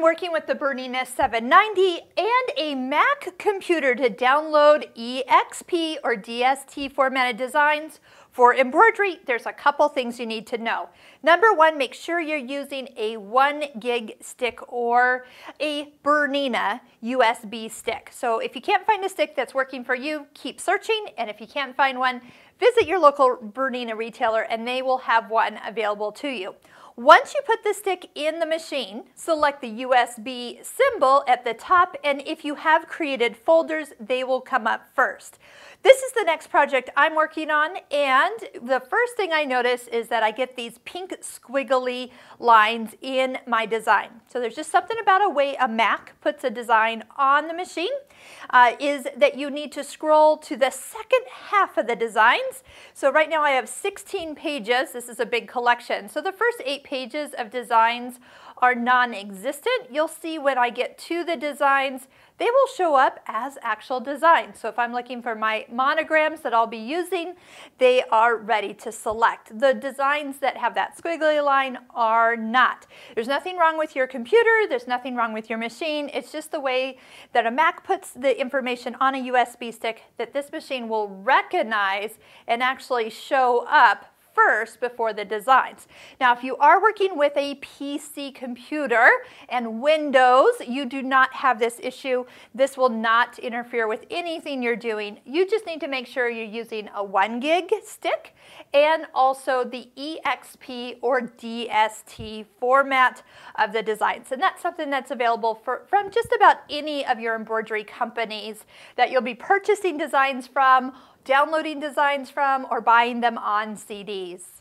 working with the Bernina 790 and a Mac computer to download EXP or DST formatted designs for embroidery, there's a couple things you need to know. Number one, make sure you're using a one gig stick or a Bernina USB stick. So if you can't find a stick that's working for you, keep searching. And if you can't find one, visit your local Bernina retailer and they will have one available to you. Once you put the stick in the machine, select the USB symbol at the top, and if you have created folders, they will come up first. This is the next project I'm working on, and the first thing I notice is that I get these pink squiggly lines in my design. So there's just something about a way a Mac puts a design on the machine, uh, is that you need to scroll to the second half of the designs. So right now I have 16 pages. This is a big collection. So the first eight pages of designs are non-existent. You'll see when I get to the designs, they will show up as actual designs. So if I'm looking for my monograms that I'll be using, they are ready to select. The designs that have that squiggly line are not. There's nothing wrong with your computer, there's nothing wrong with your machine, it's just the way that a Mac puts the information on a USB stick that this machine will recognize and actually show up first before the designs. Now, if you are working with a PC computer and Windows, you do not have this issue. This will not interfere with anything you're doing. You just need to make sure you're using a one gig stick and also the EXP or DST format of the designs. And that's something that's available for, from just about any of your embroidery companies that you'll be purchasing designs from downloading designs from, or buying them on CDs.